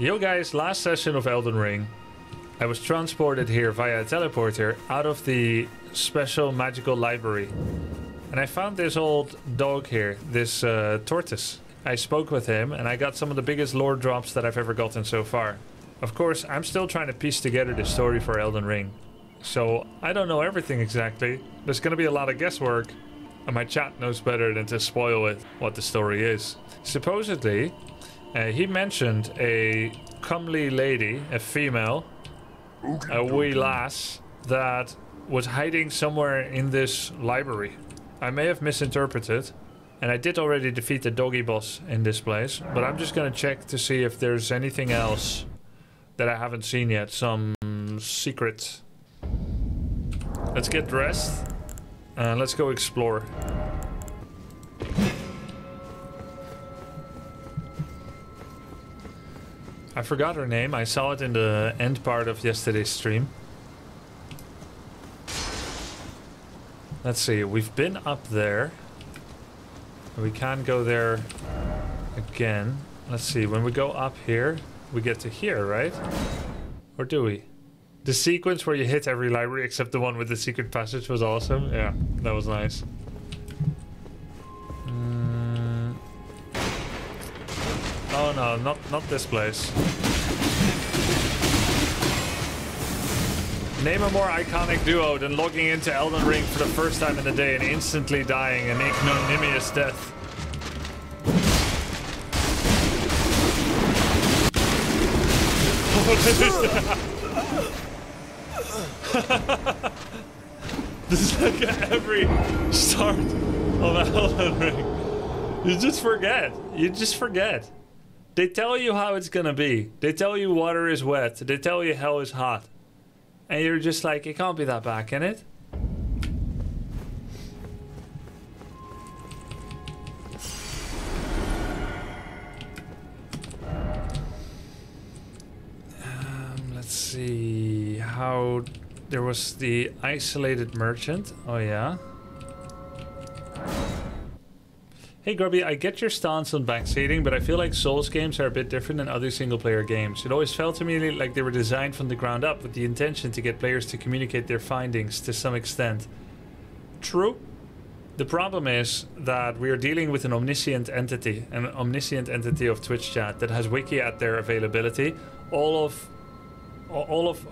Yo guys, last session of Elden Ring. I was transported here via a teleporter out of the special magical library. And I found this old dog here, this uh, tortoise. I spoke with him and I got some of the biggest lore drops that I've ever gotten so far. Of course, I'm still trying to piece together the story for Elden Ring. So I don't know everything exactly. There's gonna be a lot of guesswork. And my chat knows better than to spoil it, what the story is. Supposedly, uh, he mentioned a comely lady, a female, a wee lass, that was hiding somewhere in this library. I may have misinterpreted, and I did already defeat the doggy boss in this place, but I'm just gonna check to see if there's anything else that I haven't seen yet, some secret. Let's get dressed, and let's go explore. I forgot her name. I saw it in the end part of yesterday's stream. Let's see. We've been up there. We can't go there again. Let's see. When we go up here, we get to here, right? Or do we? The sequence where you hit every library except the one with the secret passage was awesome. Yeah, that was nice. Oh no, not not this place. Name a more iconic duo than logging into Elden Ring for the first time in the day and instantly dying an ignominious death. This is like every start of Elden Ring. You just forget. You just forget. They tell you how it's gonna be. They tell you water is wet. They tell you hell is hot. And you're just like, it can't be that bad, can it? Um, let's see how there was the isolated merchant. Oh yeah. Hey Grubby, I get your stance on backseating, but I feel like Souls games are a bit different than other single-player games. It always felt to me like they were designed from the ground up with the intention to get players to communicate their findings to some extent. True. The problem is that we are dealing with an omniscient entity, an omniscient entity of Twitch chat that has wiki at their availability, all of, all of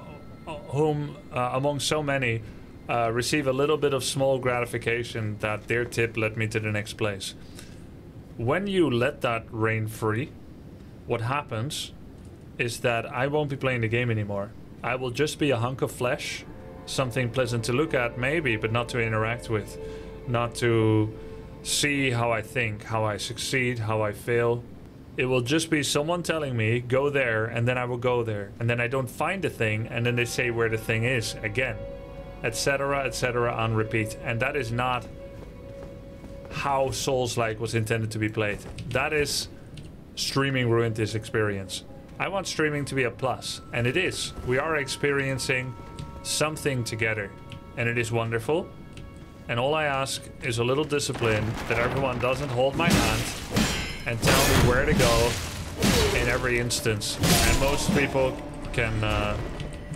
whom, uh, among so many, uh, receive a little bit of small gratification that their tip led me to the next place when you let that reign free, what happens is that I won't be playing the game anymore. I will just be a hunk of flesh, something pleasant to look at, maybe, but not to interact with, not to see how I think, how I succeed, how I fail. It will just be someone telling me, go there, and then I will go there. And then I don't find the thing, and then they say where the thing is again, etc., etc., on repeat. And that is not how Souls-like was intended to be played. That is streaming ruined this experience. I want streaming to be a plus, and it is. We are experiencing something together, and it is wonderful. And all I ask is a little discipline that everyone doesn't hold my hand and tell me where to go in every instance. And most people can uh,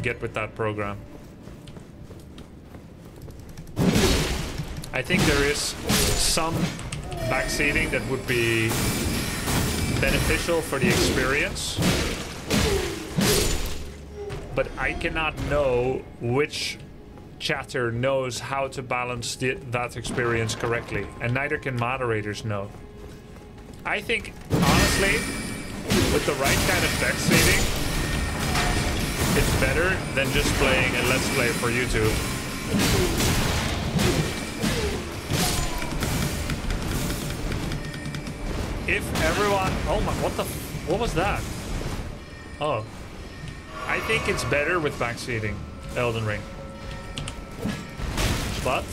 get with that program. I think there is some backseating that would be beneficial for the experience. But I cannot know which chatter knows how to balance the, that experience correctly. And neither can moderators know. I think, honestly, with the right kind of backseating, it's better than just playing a Let's Play for YouTube. If everyone... Oh my, what the... What was that? Oh. I think it's better with backseating Elden Ring. But...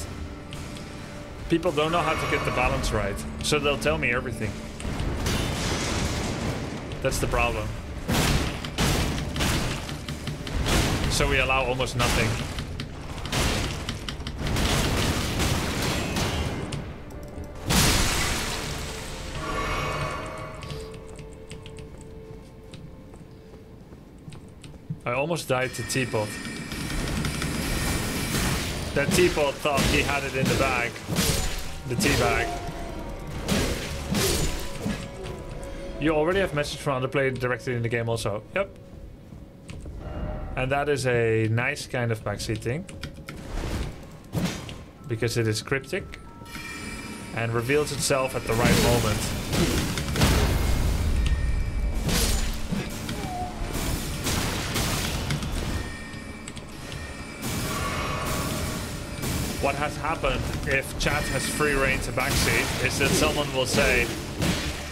People don't know how to get the balance right. So they'll tell me everything. That's the problem. So we allow almost nothing. Almost died to Teapot. That Teapot thought he had it in the bag. The tea bag. You already have message from other player directly in the game also. Yep. And that is a nice kind of backseat thing. Because it is cryptic. And reveals itself at the right moment. Happened if chat has free reign to backseat is that someone will say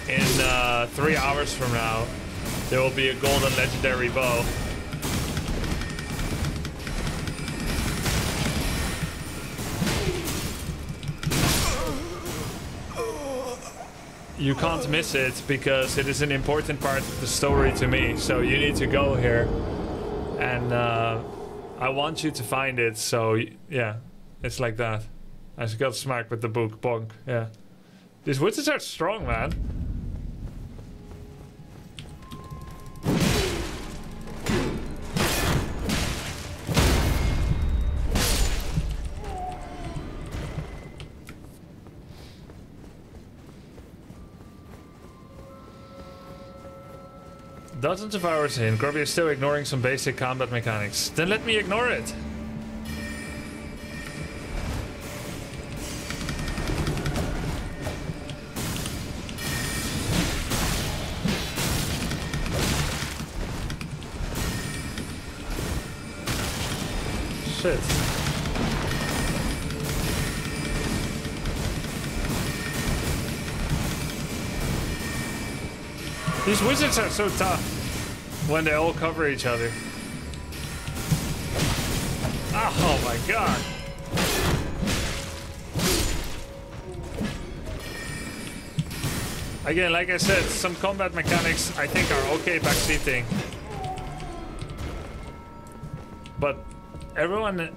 in uh, three hours from now there will be a golden legendary bow. You can't miss it because it is an important part of the story to me so you need to go here and uh, I want you to find it so yeah it's like that. I just got smacked with the book, bonk. Yeah. These wizards are strong, man. Dozens of hours in, Grubby is still ignoring some basic combat mechanics. Then let me ignore it. Wizards are so tough when they all cover each other. Oh my god. Again, like I said, some combat mechanics I think are okay backseating. But everyone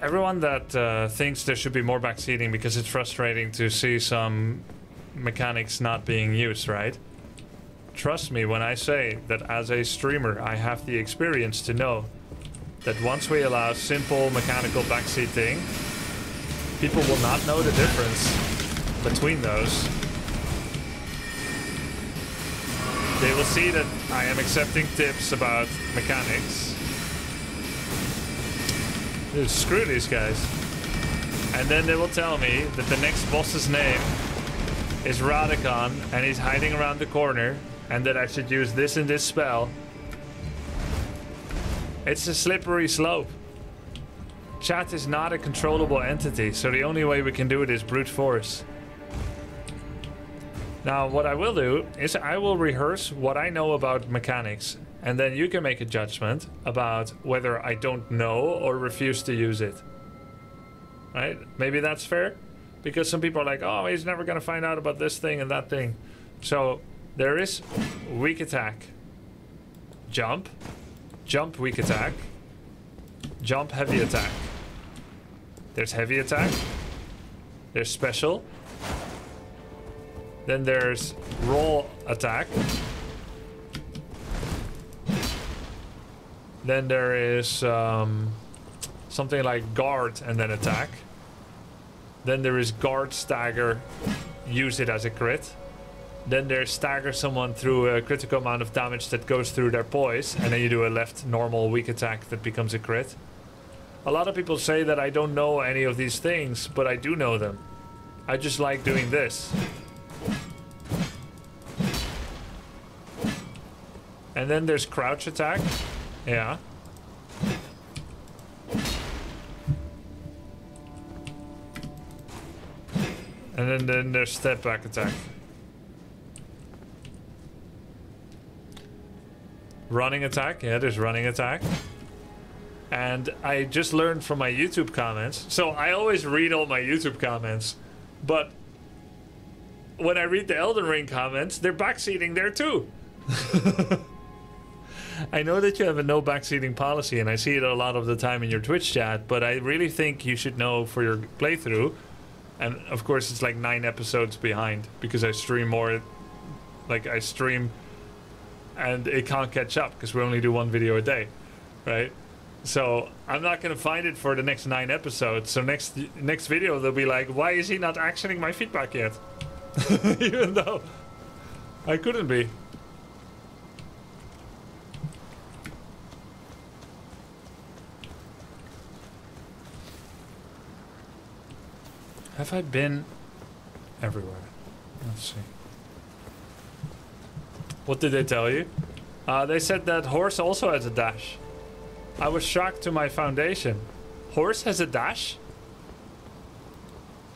everyone that uh, thinks there should be more backseating because it's frustrating to see some mechanics not being used, right? Trust me when I say that as a streamer, I have the experience to know that once we allow simple mechanical backseating, people will not know the difference between those. They will see that I am accepting tips about mechanics Dude, screw these guys. And then they will tell me that the next boss's name is Radagon and he's hiding around the corner and that I should use this and this spell. It's a slippery slope. Chat is not a controllable entity, so the only way we can do it is brute force. Now, what I will do is I will rehearse what I know about mechanics and then you can make a judgment about whether I don't know or refuse to use it. Right? Maybe that's fair? Because some people are like, oh, he's never going to find out about this thing and that thing. So there is weak attack, jump, jump weak attack, jump heavy attack. There's heavy attack, there's special, then there's roll attack, Then there is um, something like guard and then attack. Then there is guard stagger, use it as a crit. Then there's stagger someone through a critical amount of damage that goes through their poise, and then you do a left normal weak attack that becomes a crit. A lot of people say that I don't know any of these things, but I do know them. I just like doing this. And then there's crouch attack. Yeah. And then, then there's step back attack. Running attack. Yeah, there's running attack. And I just learned from my YouTube comments. So I always read all my YouTube comments. But when I read the Elden Ring comments, they're backseating there too. I know that you have a no backseating policy, and I see it a lot of the time in your Twitch chat, but I really think you should know for your playthrough. And of course, it's like nine episodes behind because I stream more. Like, I stream and it can't catch up because we only do one video a day. right? So I'm not gonna find it for the next nine episodes. So next next video they'll be like, why is he not actioning my feedback yet? Even though I couldn't be. Have I been everywhere? Let's see. What did they tell you? Uh, they said that horse also has a dash. I was shocked to my foundation. Horse has a dash?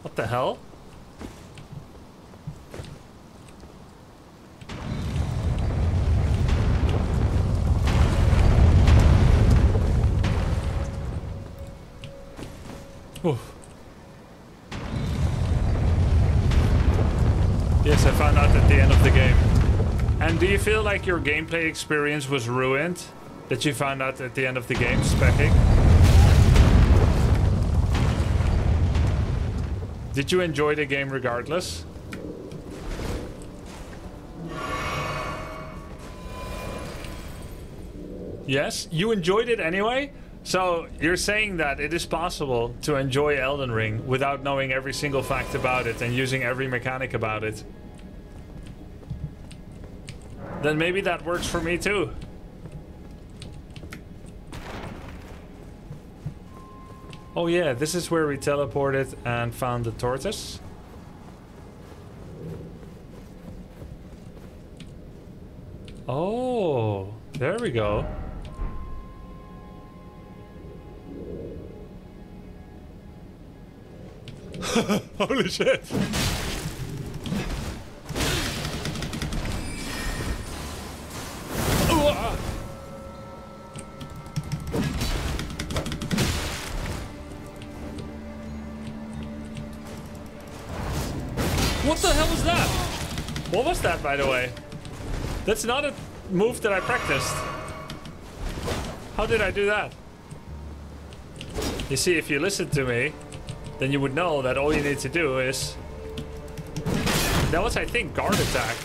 What the hell? Oof. Yes, I found out at the end of the game. And do you feel like your gameplay experience was ruined? That you found out at the end of the game, specking? Did you enjoy the game regardless? Yes? You enjoyed it anyway? So you're saying that it is possible to enjoy Elden Ring without knowing every single fact about it and using every mechanic about it. Then maybe that works for me too. Oh yeah, this is where we teleported and found the tortoise. Oh, there we go. Holy shit! By the way? That's not a move that I practiced. How did I do that? You see, if you listen to me, then you would know that all you need to do is... That was, I think, guard attack.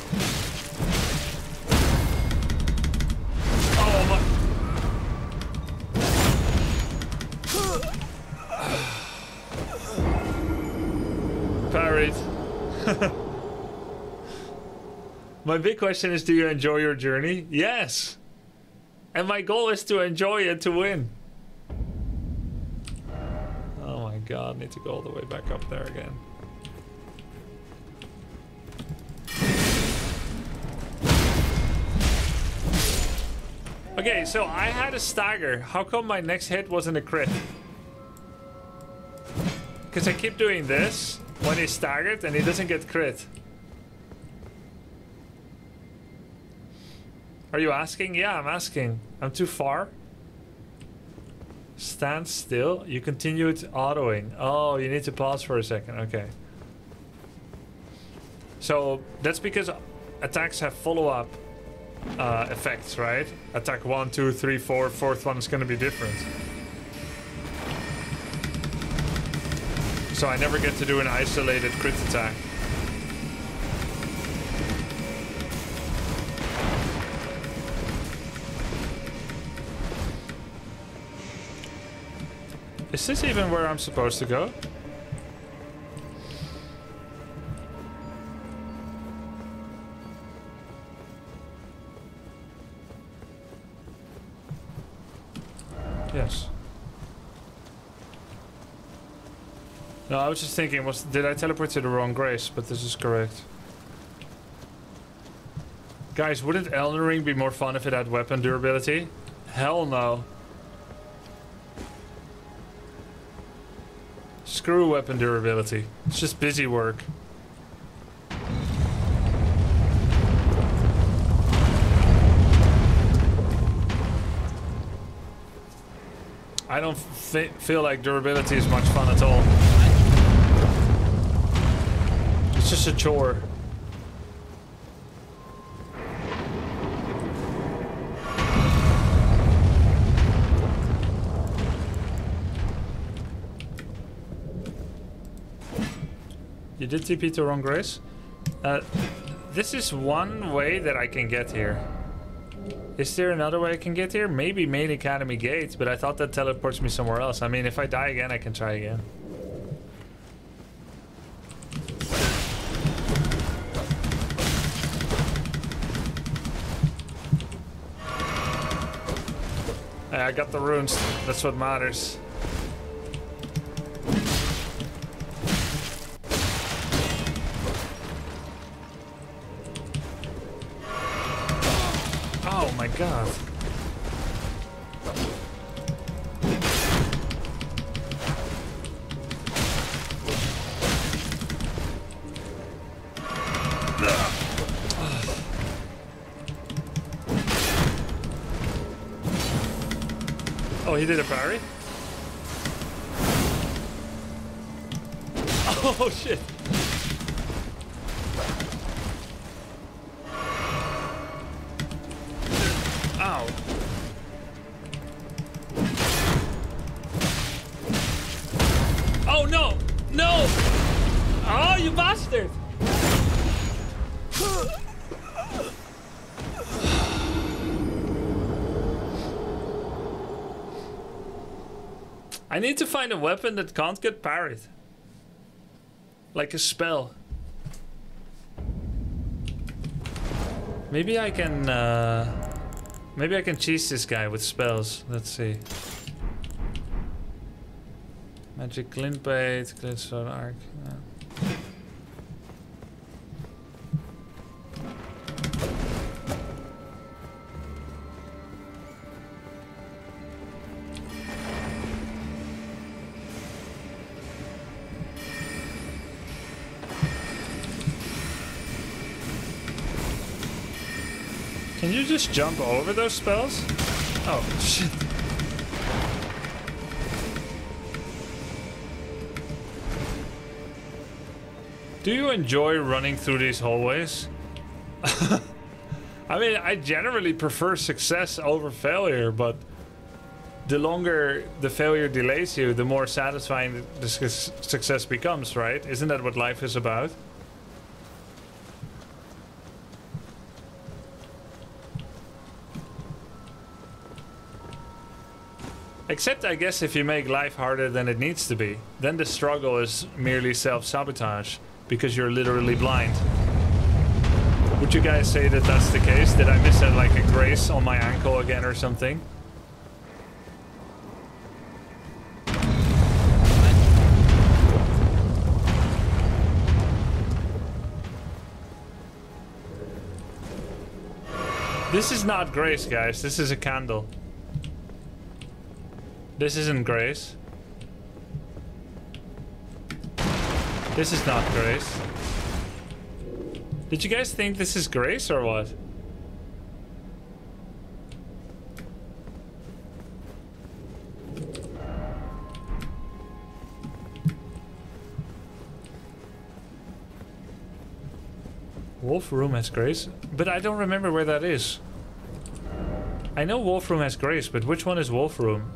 My big question is, do you enjoy your journey? Yes! And my goal is to enjoy it to win. Oh my god, need to go all the way back up there again. Okay, so I had a stagger. How come my next hit wasn't a crit? Because I keep doing this when he's staggered and he doesn't get crit. Are you asking? Yeah, I'm asking. I'm too far? Stand still. You continued autoing. Oh, you need to pause for a second. Okay. So that's because attacks have follow-up uh, effects, right? Attack one, two, three, four. Fourth one is going to be different. So I never get to do an isolated crit attack. Is this even where I'm supposed to go? Yes. No, I was just thinking, was did I teleport to the wrong grace? But this is correct. Guys, wouldn't Elden Ring be more fun if it had weapon durability? Hell no. Screw weapon durability. It's just busy work. I don't feel like durability is much fun at all. It's just a chore. You did TP to wrong grace? Uh, this is one way that I can get here. Is there another way I can get here? Maybe main academy gate, but I thought that teleports me somewhere else. I mean, if I die again, I can try again. I got the runes. That's what matters. Did a parry? Find a weapon that can't get parried. Like a spell. Maybe I can, uh... Maybe I can cheese this guy with spells. Let's see. Magic glint bait, glintstone arc. Yeah. Just jump over those spells? Oh, shit. Do you enjoy running through these hallways? I mean, I generally prefer success over failure, but the longer the failure delays you, the more satisfying the su success becomes, right? Isn't that what life is about? Except, I guess, if you make life harder than it needs to be, then the struggle is merely self-sabotage, because you're literally blind. Would you guys say that that's the case? Did I miss a, like a grace on my ankle again or something? This is not grace, guys. This is a candle. This isn't Grace. This is not Grace. Did you guys think this is Grace or what? Wolf Room has Grace? But I don't remember where that is. I know Wolf Room has Grace, but which one is Wolf Room?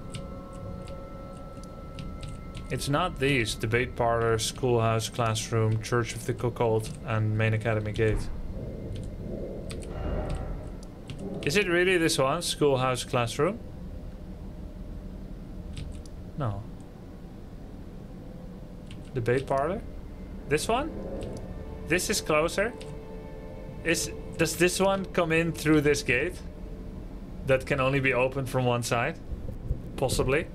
It's not these. Debate parlor, schoolhouse, classroom, church of the cuckold, and main academy gate. Is it really this one? Schoolhouse, classroom? No. Debate parlor? This one? This is closer? Is Does this one come in through this gate? That can only be opened from one side? Possibly.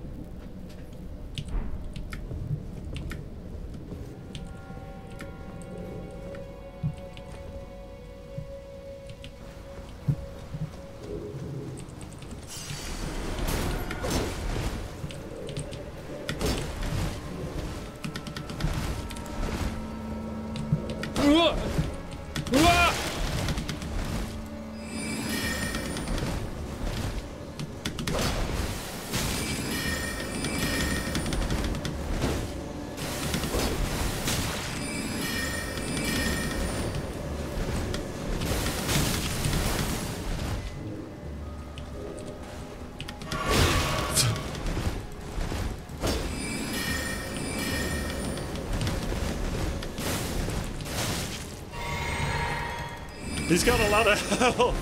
He's got a lot of health.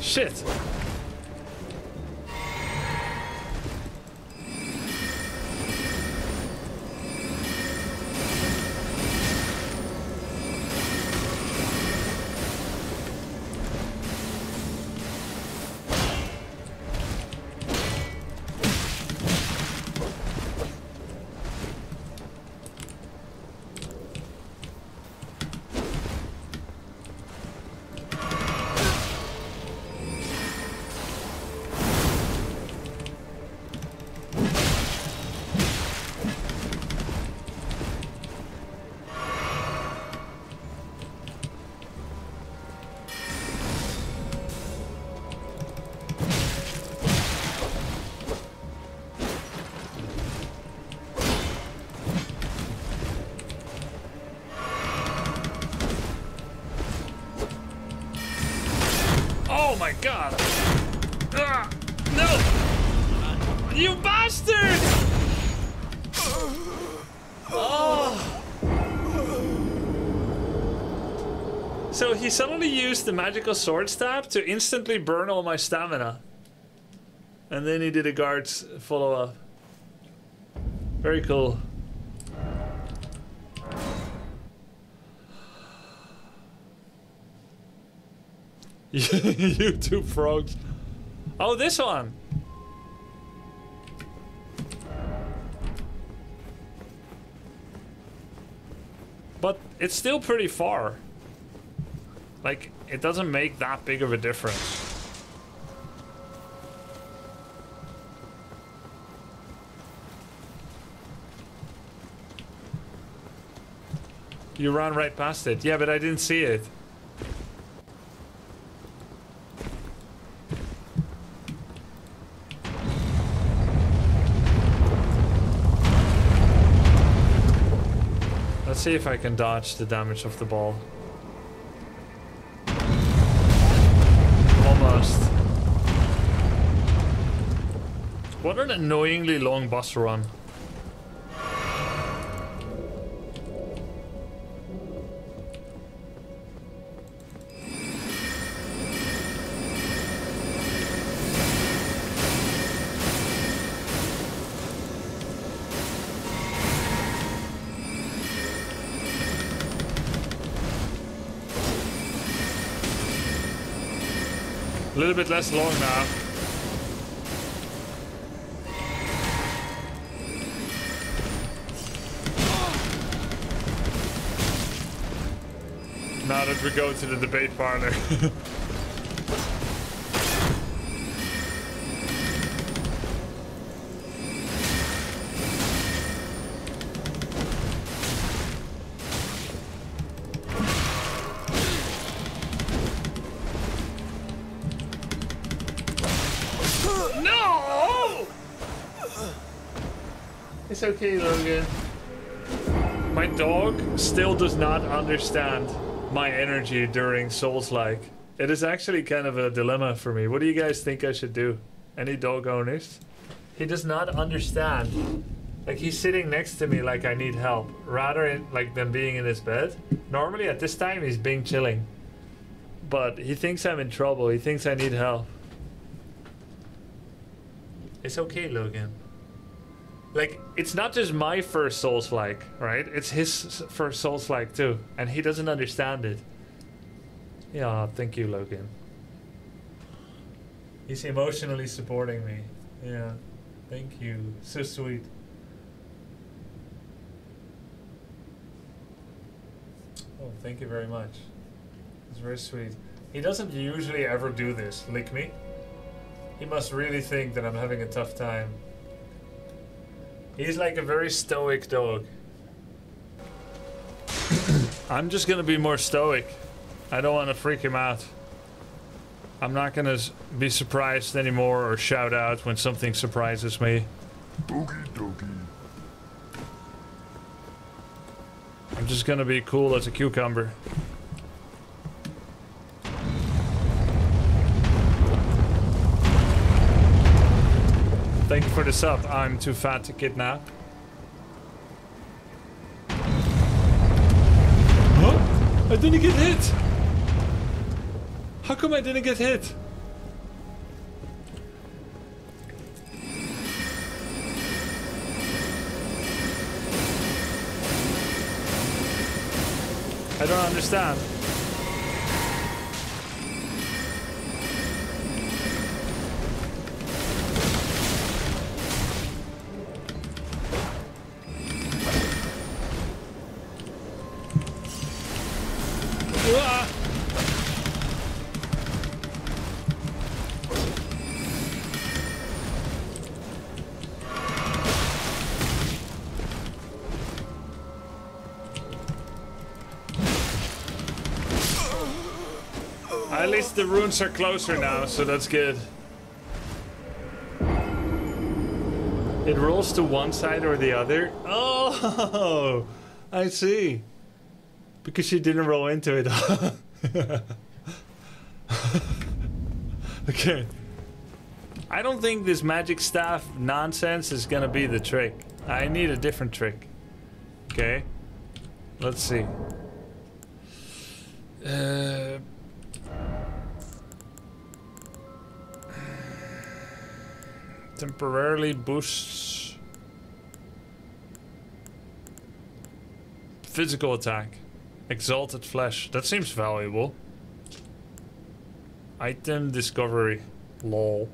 Shit. You bastard! Oh! So he suddenly used the magical sword stab to instantly burn all my stamina. And then he did a guard's follow up. Very cool. YouTube frogs. Oh, this one. But it's still pretty far. Like, it doesn't make that big of a difference. You ran right past it. Yeah, but I didn't see it. Let's see if I can dodge the damage of the ball. Almost. What an annoyingly long bus run. Little bit less long now. Now that we go to the debate parlor. It's okay, Logan. My dog still does not understand my energy during Souls-like. It is actually kind of a dilemma for me. What do you guys think I should do? Any dog owners? He does not understand. Like he's sitting next to me like I need help, rather in, like than being in his bed. Normally at this time he's being chilling, but he thinks I'm in trouble. He thinks I need help. It's okay, Logan. Like, it's not just my first Souls like, right? It's his first Souls like too, and he doesn't understand it. Yeah, thank you, Logan. He's emotionally supporting me. Yeah, thank you. So sweet. Oh, thank you very much. It's very sweet. He doesn't usually ever do this, lick me. He must really think that I'm having a tough time. He's like a very stoic dog. I'm just gonna be more stoic. I don't want to freak him out. I'm not gonna be surprised anymore or shout out when something surprises me. Boogie doggy. I'm just gonna be cool as a cucumber. Thank you for the sub. I'm too fat to kidnap. Huh? I didn't get hit! How come I didn't get hit? I don't understand. The runes are closer now, so that's good. It rolls to one side or the other. Oh, I see. Because she didn't roll into it. okay. I don't think this magic staff nonsense is gonna be the trick. I need a different trick. Okay. Let's see. Uh, Temporarily boosts physical attack. Exalted flesh. That seems valuable. Item discovery. Lol.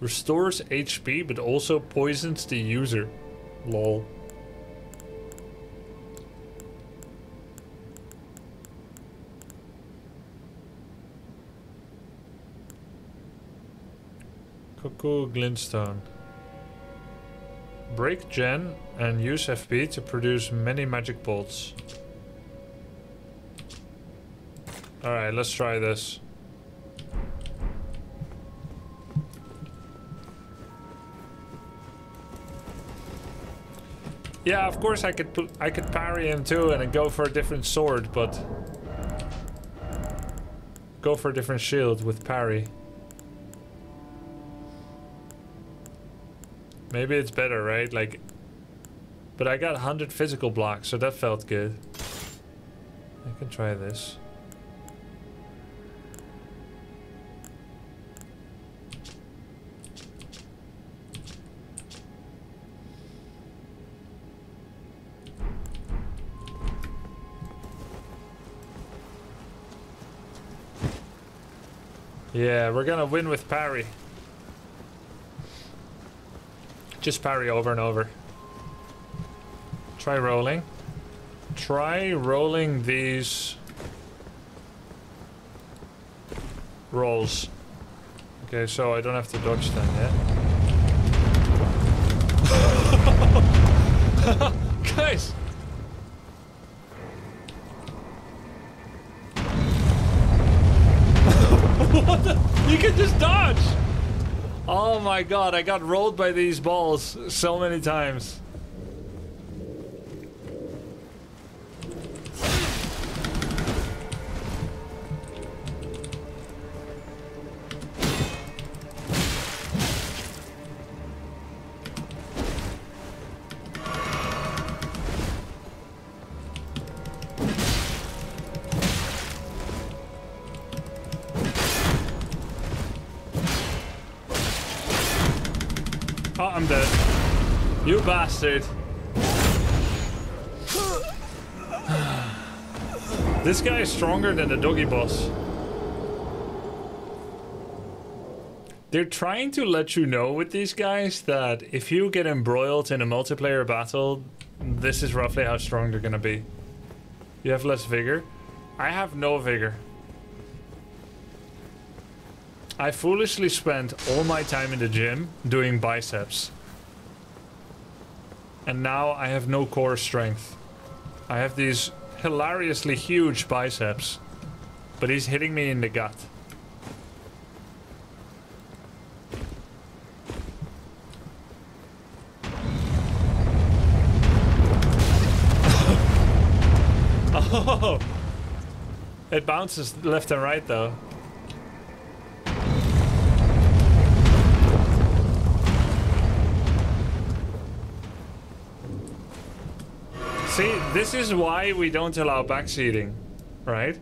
Restores HP but also poisons the user. Lol. Cuckoo Glintstone. Break gen and use FP to produce many magic bolts. Alright, let's try this. Yeah, of course I could I could parry him too and go for a different sword, but go for a different shield with parry. Maybe it's better, right? Like, but I got 100 physical blocks, so that felt good. I can try this. Yeah, we're gonna win with parry. Just parry over and over. Try rolling. Try rolling these rolls. Okay, so I don't have to dodge them yet. Guys! My god, I got rolled by these balls so many times. This guy is stronger than the doggy boss. They're trying to let you know with these guys that if you get embroiled in a multiplayer battle, this is roughly how strong they're gonna be. You have less vigor. I have no vigor. I foolishly spent all my time in the gym doing biceps. And now I have no core strength. I have these hilariously huge biceps. But he's hitting me in the gut. oh! It bounces left and right though. See, this is why we don't allow backseating, right?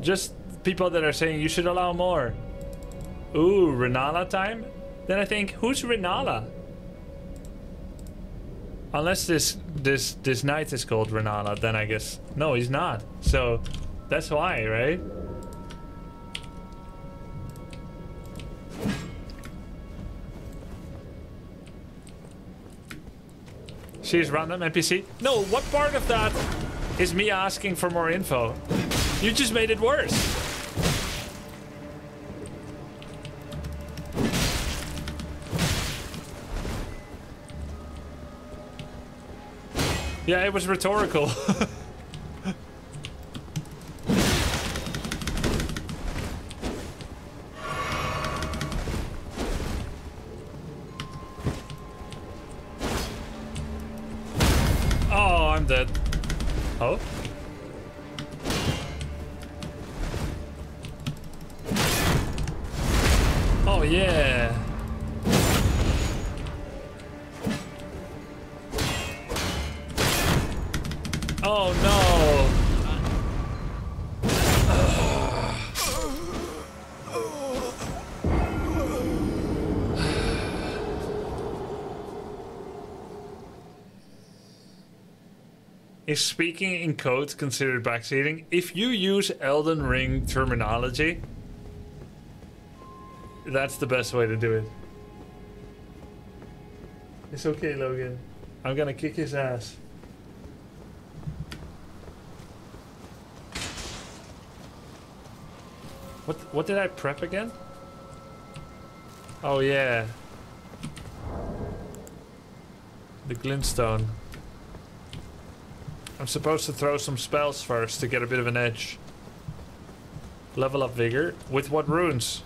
Just people that are saying you should allow more. Ooh, Rennala time? Then I think, who's Rennala? Unless this this this knight is called Rennala, then I guess no, he's not. So that's why, right? She's random NPC. No, what part of that is me asking for more info? You just made it worse. Yeah, it was rhetorical. Is speaking in code considered backseating? If you use Elden Ring terminology, that's the best way to do it. It's okay, Logan. I'm gonna kick his ass. What what did I prep again? Oh yeah. The glintstone. I'm supposed to throw some spells first to get a bit of an edge. Level up vigor. With what runes?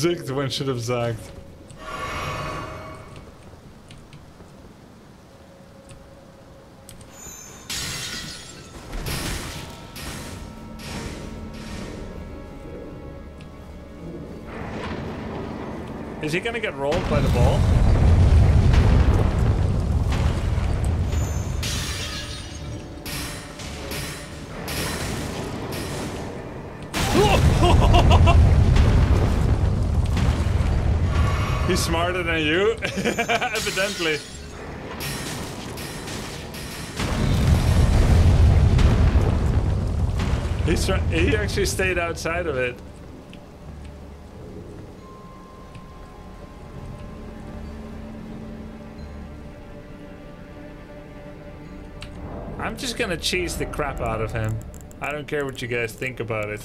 Zigged when should have zagged. Is he gonna get rolled by the ball? Smarter than you, evidently. He's he actually stayed outside of it. I'm just gonna cheese the crap out of him. I don't care what you guys think about it.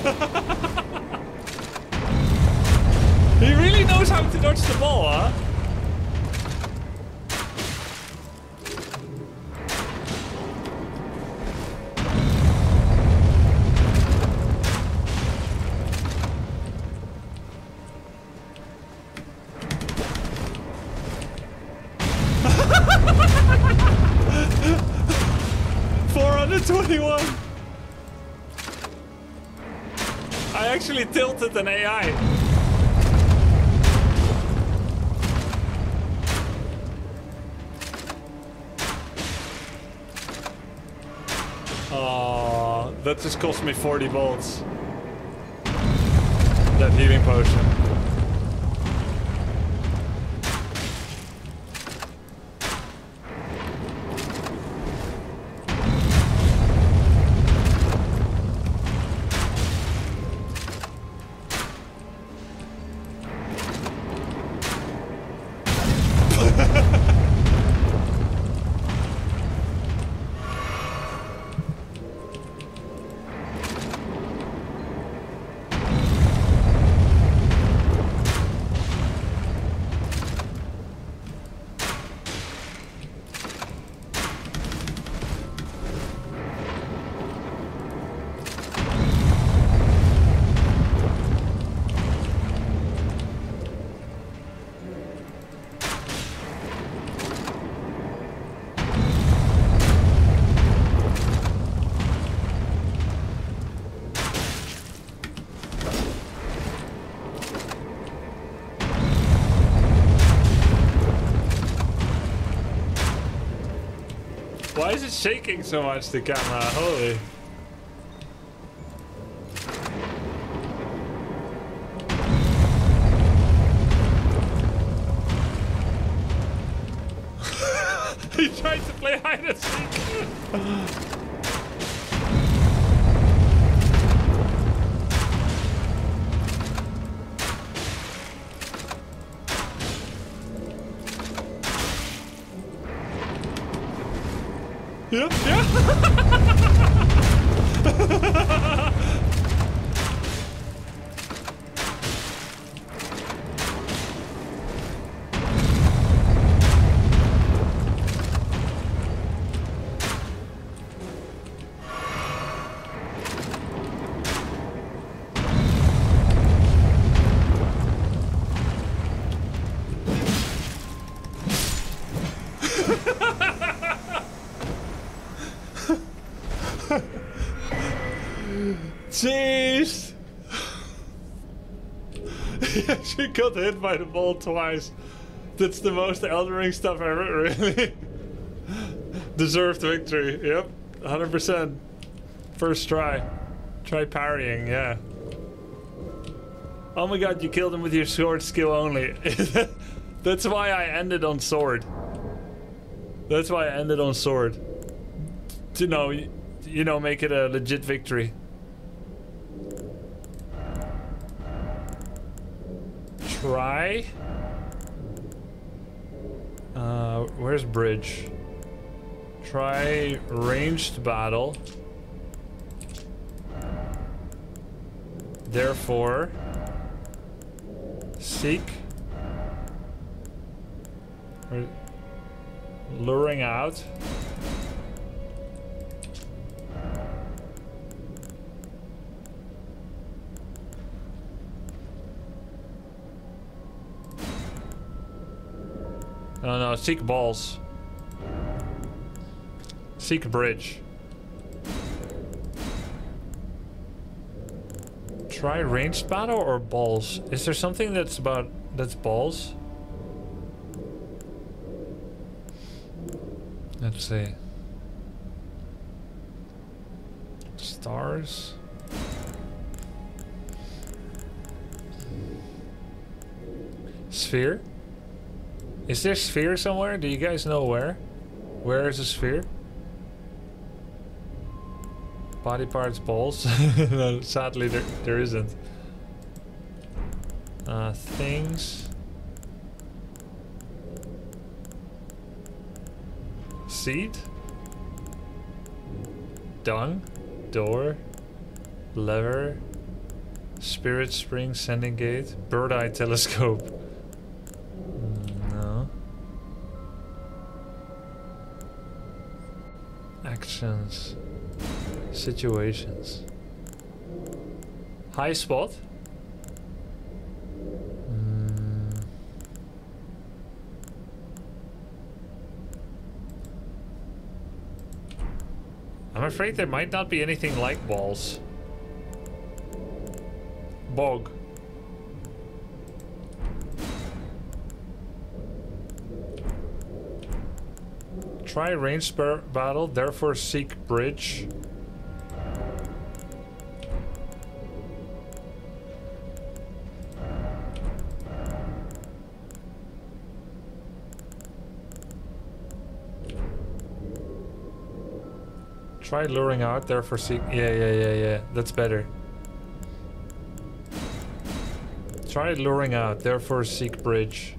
he really knows how to dodge the ball, huh? Tilted an AI. Oh, that just cost me 40 volts. That healing potion. Shaking so much, the camera? Holy. he tried to play hide and seek. got hit by the ball twice. That's the most Elden Ring stuff ever, really. Deserved victory, yep, 100%. First try. Try parrying, yeah. Oh my god, you killed him with your sword skill only. That's why I ended on sword. That's why I ended on sword. To know, you know, make it a legit victory. Try. Uh, where's bridge? Try ranged battle. Therefore, seek luring out. No, no, seek balls. Seek bridge. Try ranged battle or balls? Is there something that's about that's balls? Let's see. Stars. Sphere? Is there sphere somewhere? Do you guys know where? Where is the sphere? Body parts, balls? no, sadly there, there isn't. Uh, things. Seed? Dung? Door? Lever? Spirit spring, sending gate? Bird eye telescope. Situations. High spot. Mm. I'm afraid there might not be anything like balls. Bog. Try range battle, therefore seek bridge. Try luring out, there for seek... Yeah, yeah, yeah, yeah. That's better. Try luring out, there for seek bridge.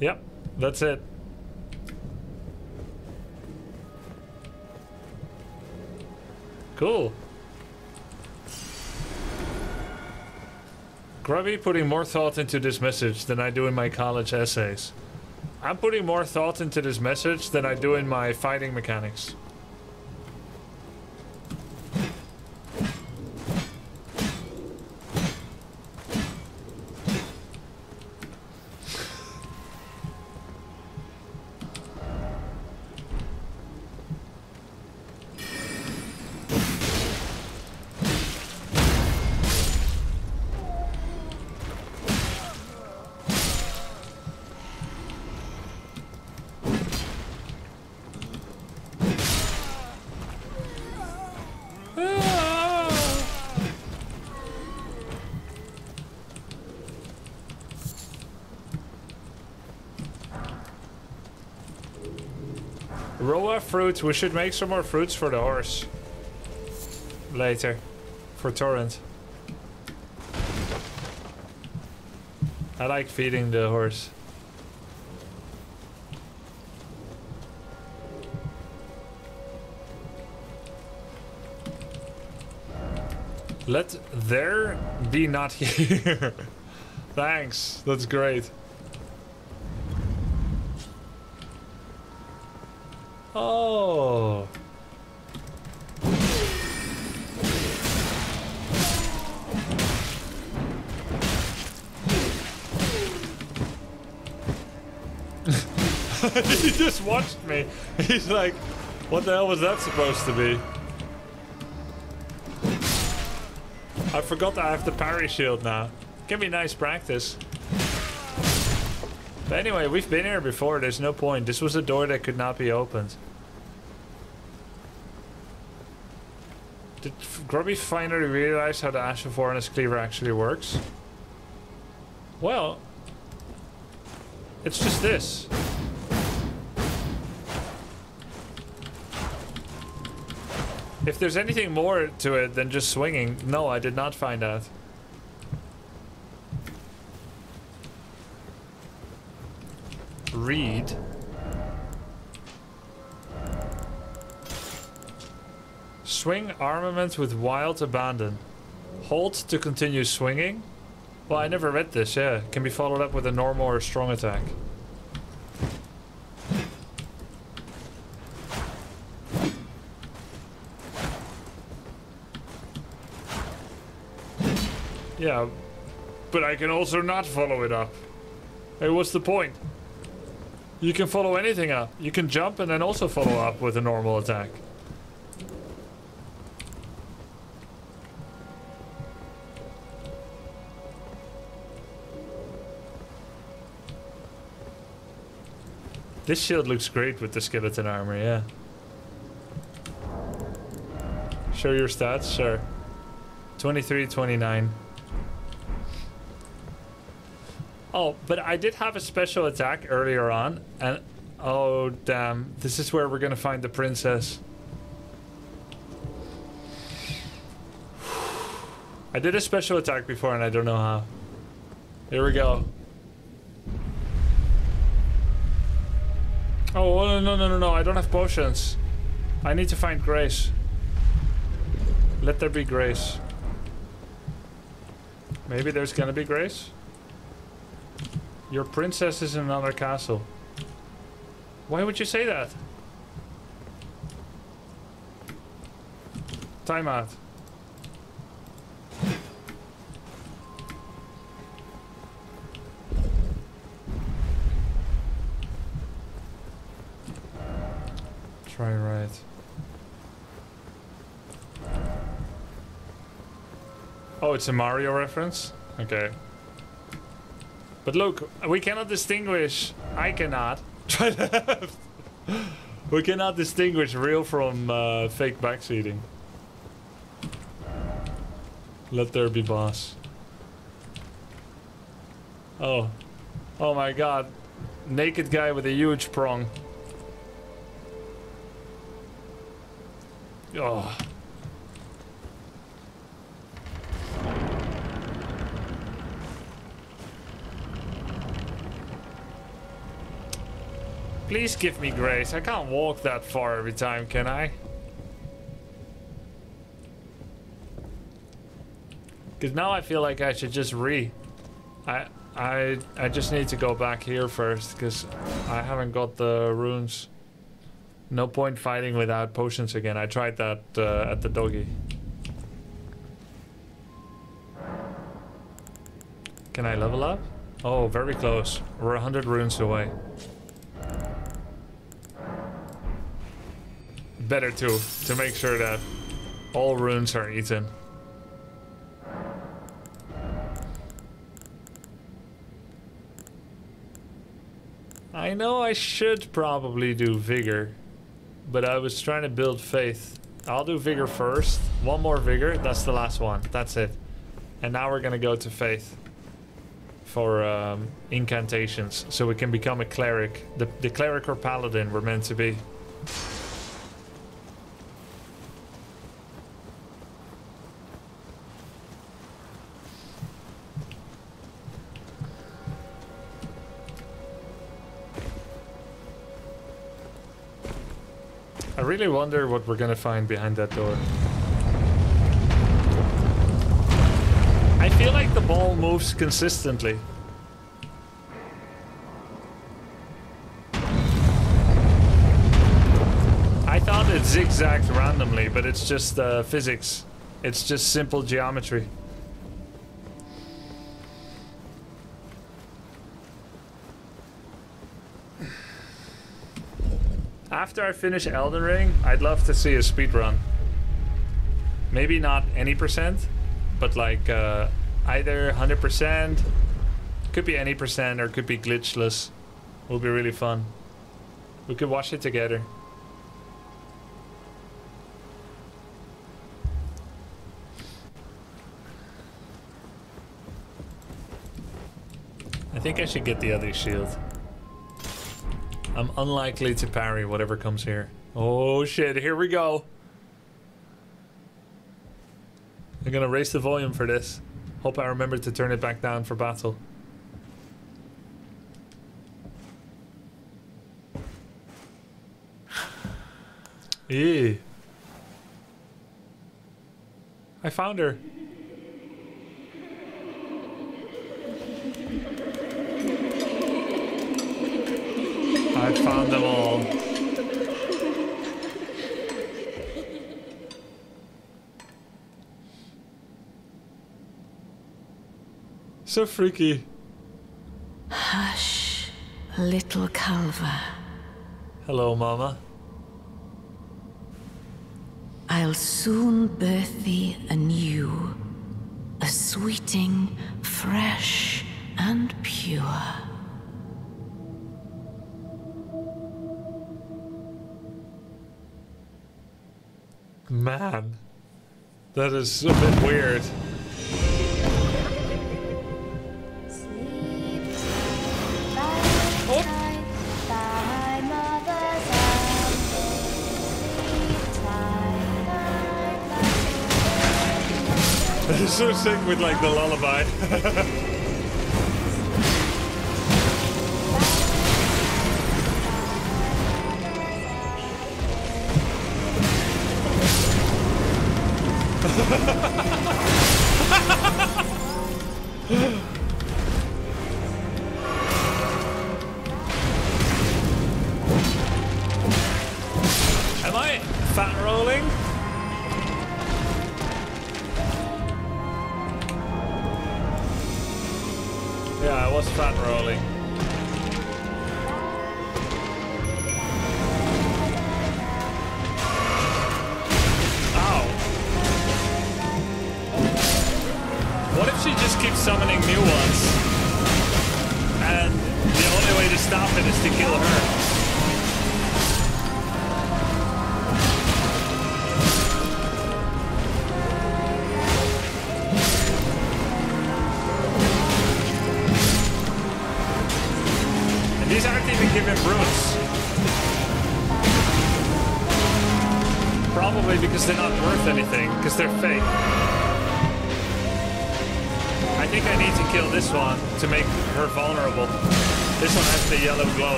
Yep, that's it. Cool. Grubby putting more thought into this message than I do in my college essays. I'm putting more thought into this message than I do in my fighting mechanics. Fruit. We should make some more fruits for the horse. Later. For Torrent. I like feeding the horse. Let there be not here. Thanks. That's great. Watched me. He's like, what the hell was that supposed to be? I forgot that I have the parry shield now. Can be nice practice. But anyway, we've been here before. There's no point. This was a door that could not be opened. Did Grubby finally realize how the Ash of Warren's cleaver actually works? Well, it's just this. If there's anything more to it than just swinging, no, I did not find out. Read. Swing armament with wild abandon. Hold to continue swinging. Well, I never read this, yeah. Can be followed up with a normal or strong attack. Yeah, but I can also not follow it up. Hey, what's the point? You can follow anything up. You can jump and then also follow up with a normal attack. This shield looks great with the skeleton armor, yeah. Show your stats? Sure. 23, 29. Oh, but I did have a special attack earlier on, and oh damn, this is where we're gonna find the princess. I did a special attack before and I don't know how. Here we go. Oh, no, no, no, no, no, I don't have potions. I need to find Grace. Let there be Grace. Maybe there's gonna be Grace? Your princess is in another castle. Why would you say that? Time out. Try right. Oh, it's a Mario reference? Okay. But look, we cannot distinguish. I cannot. Try left. we cannot distinguish real from uh, fake backseating. Let there be boss. Oh. Oh my god. Naked guy with a huge prong. Oh. Please give me grace. I can't walk that far every time, can I? Because now I feel like I should just re... I, I, I just need to go back here first, because I haven't got the runes. No point fighting without potions again. I tried that uh, at the doggy. Can I level up? Oh, very close. We're 100 runes away. Better too, to make sure that all runes are eaten. I know I should probably do Vigor, but I was trying to build Faith. I'll do Vigor first. One more Vigor, that's the last one. That's it. And now we're gonna go to Faith for um, incantations, so we can become a cleric. The, the cleric or paladin we're meant to be. Really wonder what we're gonna find behind that door. I feel like the ball moves consistently. I thought it zigzagged randomly, but it's just uh, physics. It's just simple geometry. After I finish Elden Ring, I'd love to see a speed run. Maybe not any percent, but like uh, either 100%, could be any percent, or could be glitchless. Would be really fun. We could watch it together. I think I should get the other shield. I'm unlikely to parry whatever comes here. Oh shit, here we go. I'm gonna raise the volume for this. Hope I remember to turn it back down for battle. Yeah. I found her. I found them all. So freaky. Hush, little Calva. Hello, Mama. I'll soon birth thee anew, a sweeting, fresh and pure. Man, that is a bit weird. It's so sick with like the lullaby. ハハハハ!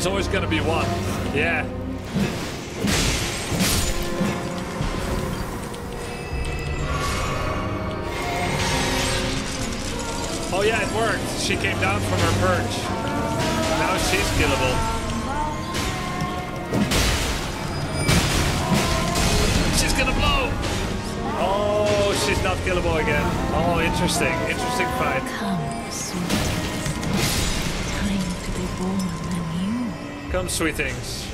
There's always gonna be one. Yeah. Oh yeah, it worked. She came down from her perch. Now she's killable. She's gonna blow. Oh, she's not killable again. Oh, interesting. Interesting fight. Come. Time to be born. Come, sweet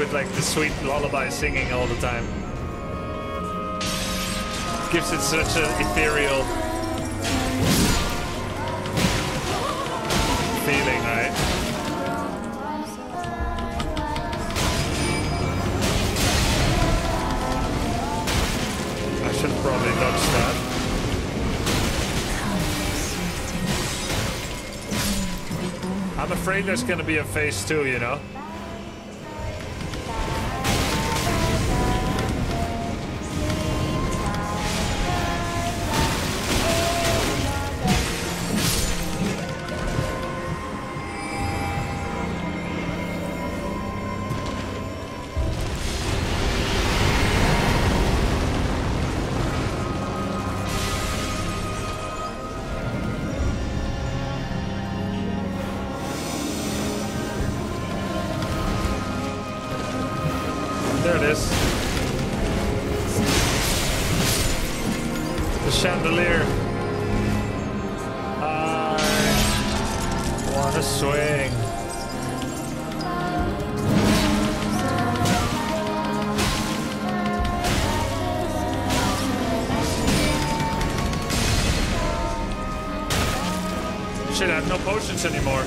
with like the sweet lullaby singing all the time. gives it such an ethereal feeling, right? I should probably dodge that. I'm afraid there's gonna be a phase two, you know? Anymore.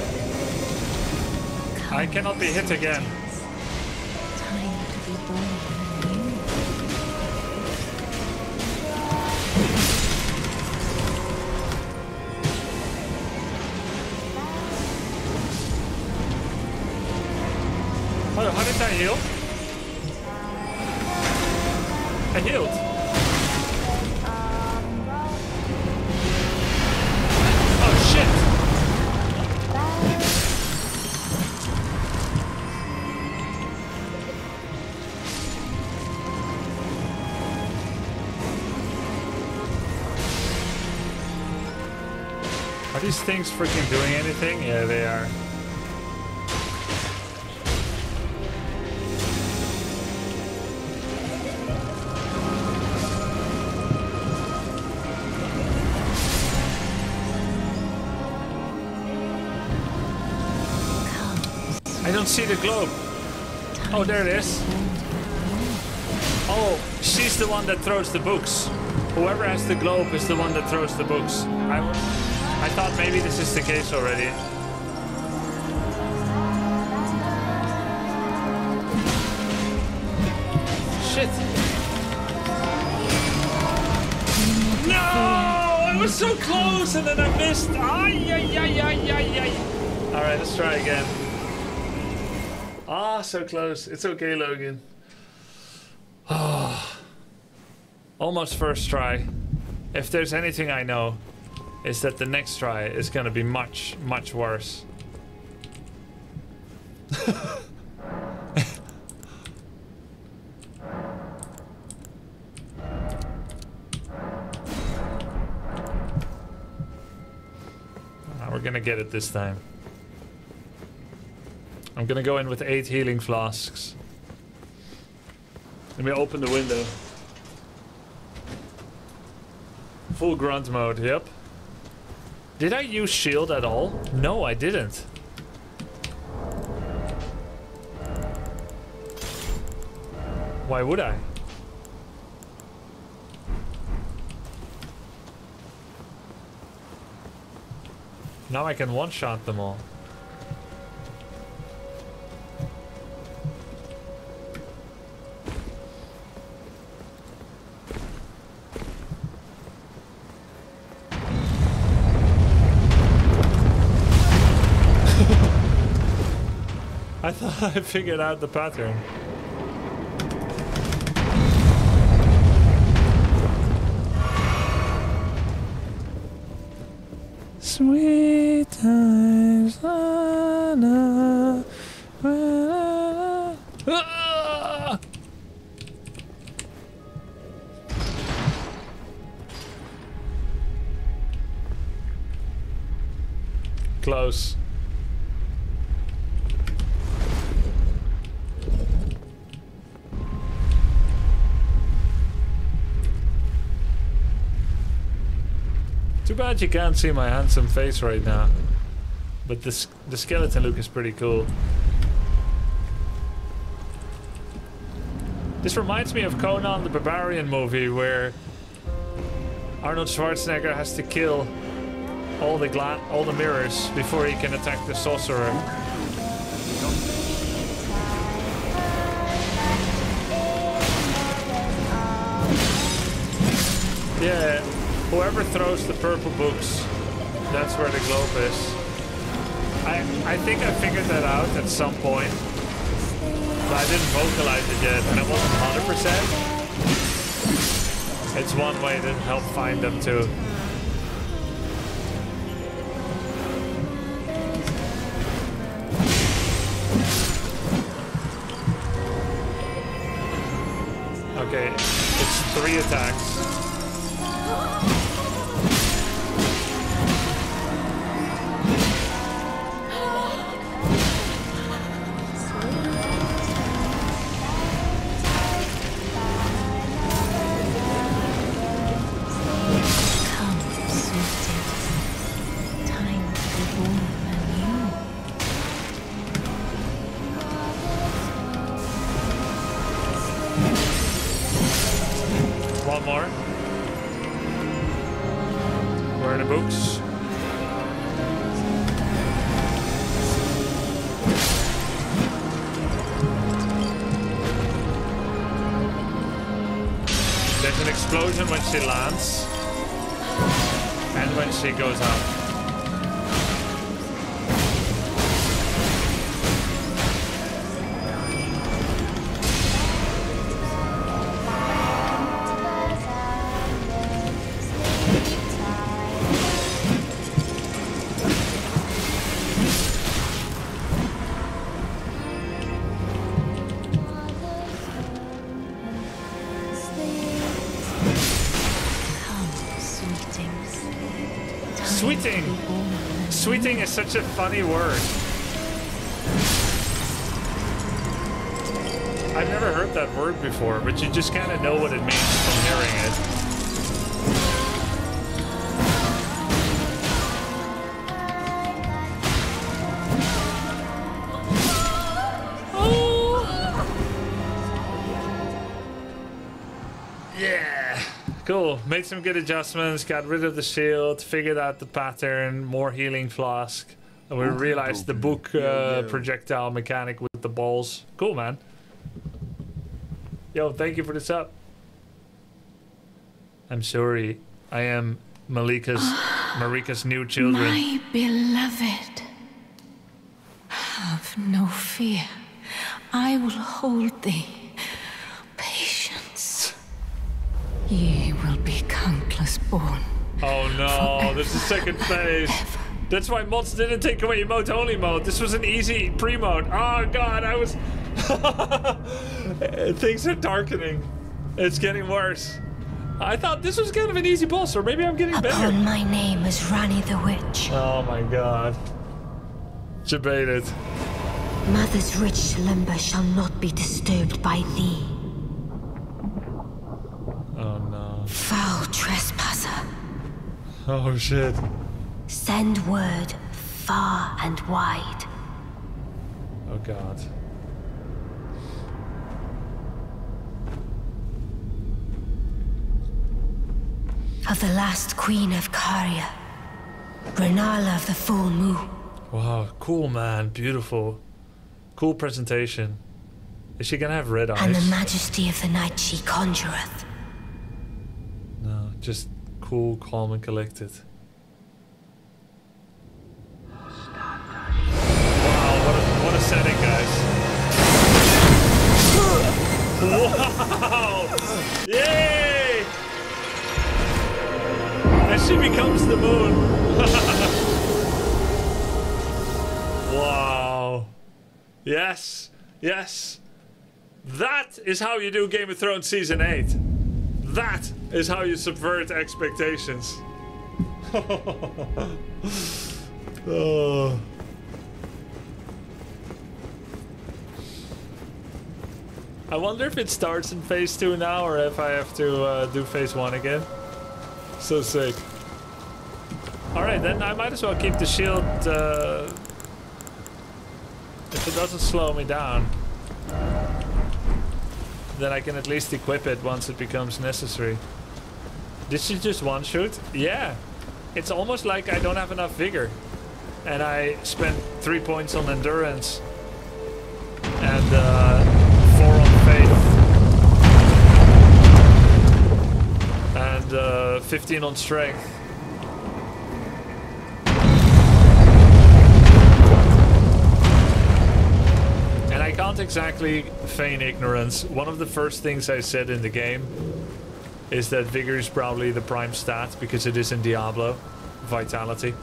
I cannot be hit again. How did I heal? Things freaking doing anything? Yeah, they are. I don't see the globe. Oh, there it is. Oh, she's the one that throws the books. Whoever has the globe is the one that throws the books. I I thought maybe this is the case already. Shit. No! I was so close and then I missed. Ay, ay, ay, ay, ay, ay. Alright, let's try again. Ah, so close. It's okay, Logan. Ah. Almost first try. If there's anything I know, is that the next try is going to be much, much worse. we're gonna get it this time. I'm gonna go in with eight healing flasks. Let me open the window. Full grunt mode, yep. Did I use shield at all? No, I didn't. Why would I? Now I can one-shot them all. I figured out the pattern. Bad you can't see my handsome face right now. But the, the skeleton look is pretty cool. This reminds me of Conan the Barbarian movie where Arnold Schwarzenegger has to kill all the all the mirrors before he can attack the sorcerer. Whoever throws the purple books, that's where the globe is. I I think I figured that out at some point, but I didn't vocalize it yet, and it wasn't 100%. It's one way to help find them too. Okay, it's three attacks. Such a funny word. I've never heard that word before, but you just kind of know what it means from hearing it. Cool. Made some good adjustments, got rid of the shield, figured out the pattern, more healing flask. And we realized the book uh, yeah, yeah. projectile mechanic with the balls. Cool, man. Yo, thank you for the sub. I'm sorry. I am Malika's Marika's new children. My beloved. Have no fear. I will hold thee. Patience. will be born. Oh no, there's a second phase. That's why mods didn't take away emote only mode. This was an easy pre-mode. Oh god, I was... Things are darkening. It's getting worse. I thought this was kind of an easy boss, or maybe I'm getting Upon better. My name is Ranni the Witch. Oh my god. Debated. Mother's rich slumber shall not be disturbed by thee. Oh no. Foul trespasser. Oh shit. Send word far and wide. Oh god. Of the last queen of Caria, Rennala of the full moon. Wow, cool man, beautiful. Cool presentation. Is she gonna have red eyes? And the majesty of the night she conjureth. No, just cool, calm, and collected. Wow, what a, what a setting, guys. Wow! Yay! And she becomes the moon. wow. Yes, yes. That is how you do Game of Thrones Season 8. That is how you subvert expectations. oh. I wonder if it starts in phase 2 now or if I have to uh, do phase 1 again. So sick. Alright, then I might as well keep the shield uh, if it doesn't slow me down. Then I can at least equip it once it becomes necessary. Did she just one shoot? Yeah. It's almost like I don't have enough vigor. And I spent three points on endurance. And uh, four on faith. And uh, 15 on strength. Can't exactly feign ignorance. One of the first things I said in the game is that Vigor is probably the prime stat because it is in Diablo. Vitality.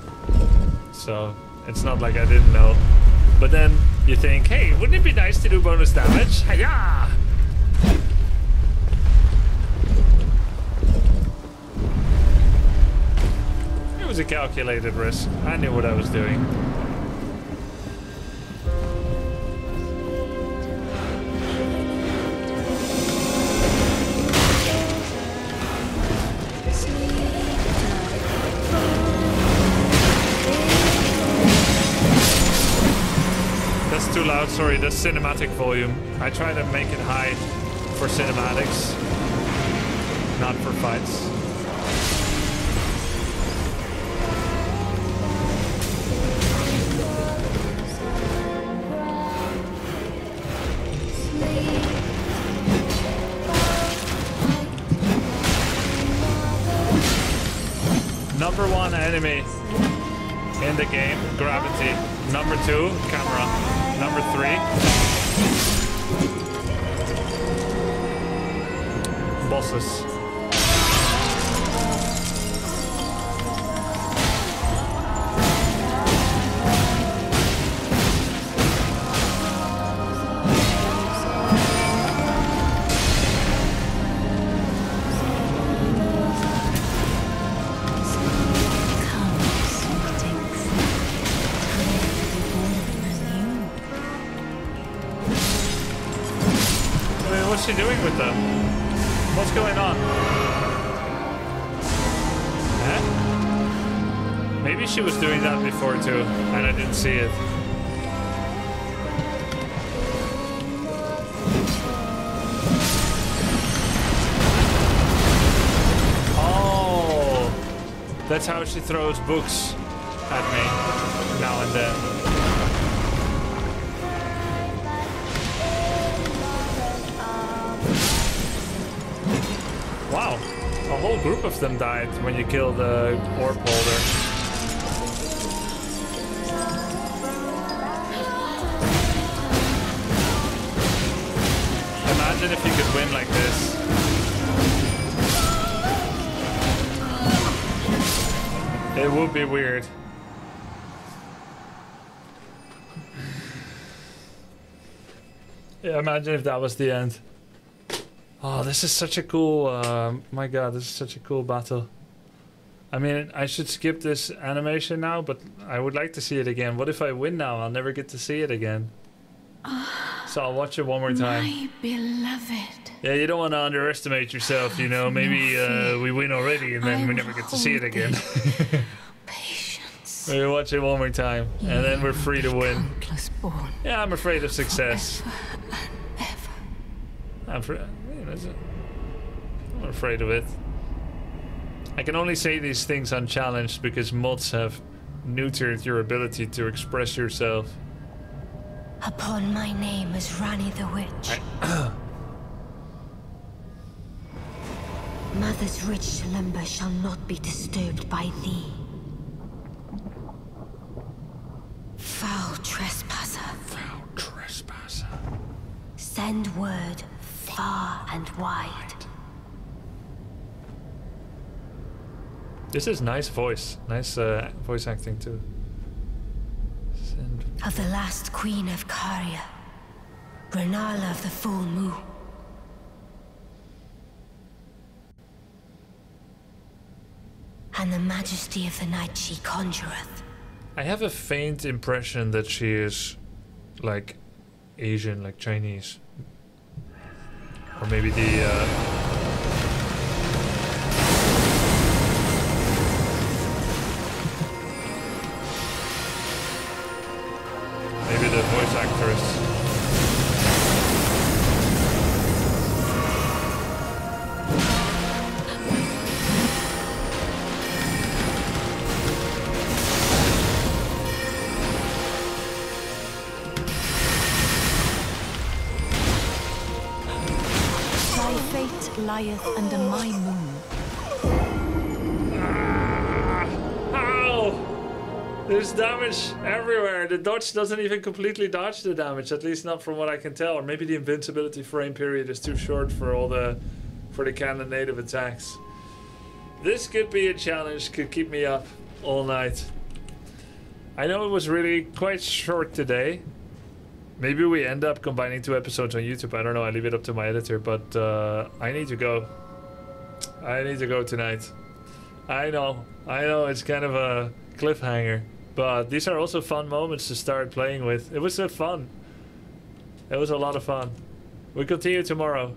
So, it's not like I didn't know. But then you think, hey, wouldn't it be nice to do bonus damage? Hiya! It was a calculated risk. I knew what I was doing. The cinematic volume. I try to make it high for cinematics, not for fights. See it. Oh, that's how she throws books at me now and then. Wow, a whole group of them died when you killed the orb holder. It would be weird. Yeah, imagine if that was the end. Oh, this is such a cool... Uh, my god, this is such a cool battle. I mean, I should skip this animation now, but I would like to see it again. What if I win now? I'll never get to see it again. So I'll watch it one more time. My beloved. Yeah, you don't want to underestimate yourself, you know. Maybe uh, we win already and then I we never get to see it again. We watch it one more time and then we're free to win. Yeah, I'm afraid of success. I'm, fr- I'm afraid of it. I can only say these things unchallenged because mods have neutered your ability to express yourself. Upon my name as Ranni the Witch. Mother's rich slumber shall not be disturbed by thee. Foul trespasser. Foul trespasser. Send word far and wide. This is nice voice. Nice uh, voice acting too of the last queen of Caria, Rennala of the full moon. And the majesty of the night she conjureth. I have a faint impression that she is like Asian, like Chinese. Or maybe the uh, dodge doesn't even completely dodge the damage, at least not from what I can tell. Or maybe the invincibility frame period is too short for all the for the canon native attacks. This could be a challenge, could keep me up all night. I know it was really quite short today. Maybe we end up combining two episodes on YouTube. I don't know. I leave it up to my editor, but uh, I need to go. I need to go tonight. I know. I know it's kind of a cliffhanger, but these are also fun moments to start playing with. It was so fun. It was a lot of fun. We continue tomorrow.